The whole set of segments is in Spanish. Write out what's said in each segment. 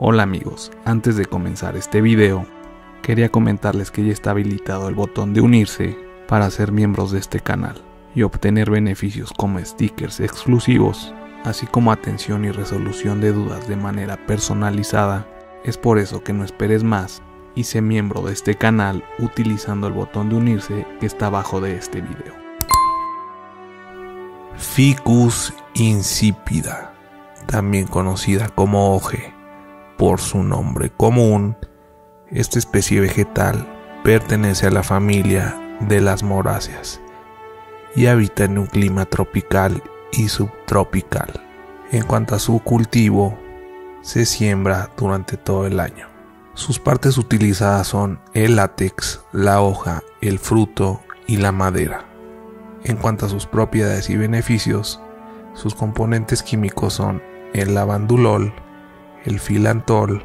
Hola amigos, antes de comenzar este video, quería comentarles que ya está habilitado el botón de unirse para ser miembros de este canal y obtener beneficios como stickers exclusivos, así como atención y resolución de dudas de manera personalizada. Es por eso que no esperes más y sé miembro de este canal utilizando el botón de unirse que está abajo de este video. Ficus insípida, también conocida como oje por su nombre común, esta especie vegetal pertenece a la familia de las moráceas y habita en un clima tropical y subtropical. En cuanto a su cultivo, se siembra durante todo el año. Sus partes utilizadas son el látex, la hoja, el fruto y la madera. En cuanto a sus propiedades y beneficios, sus componentes químicos son el lavandulol, el filantol,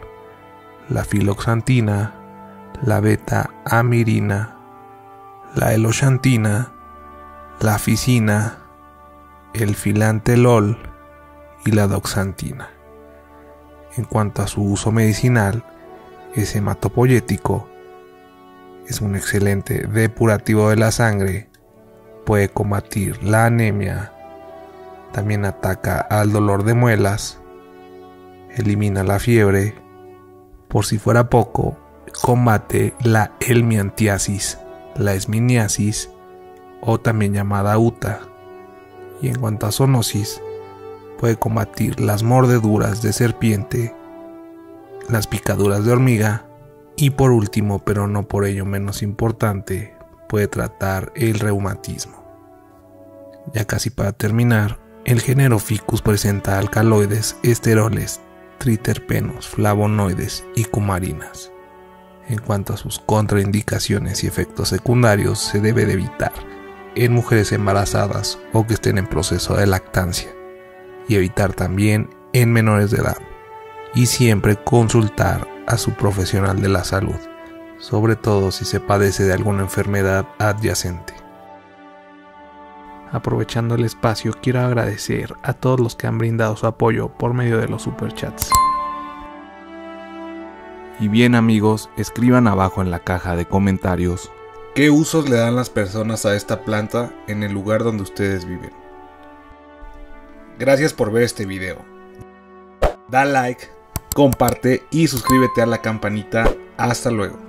la filoxantina, la beta-amirina, la eloxantina, la ficina, el filantelol y la doxantina. En cuanto a su uso medicinal, es hematopoyético, es un excelente depurativo de la sangre, puede combatir la anemia, también ataca al dolor de muelas, elimina la fiebre, por si fuera poco, combate la helmiantiasis, la esminiasis o también llamada UTA. Y en cuanto a zoonosis, puede combatir las mordeduras de serpiente, las picaduras de hormiga y por último, pero no por ello menos importante, puede tratar el reumatismo. Ya casi para terminar, el género Ficus presenta alcaloides, esteroles, triterpenos, flavonoides y cumarinas. En cuanto a sus contraindicaciones y efectos secundarios, se debe de evitar en mujeres embarazadas o que estén en proceso de lactancia y evitar también en menores de edad y siempre consultar a su profesional de la salud, sobre todo si se padece de alguna enfermedad adyacente. Aprovechando el espacio, quiero agradecer a todos los que han brindado su apoyo por medio de los superchats. Y bien amigos, escriban abajo en la caja de comentarios qué usos le dan las personas a esta planta en el lugar donde ustedes viven. Gracias por ver este video. Da like, comparte y suscríbete a la campanita. Hasta luego.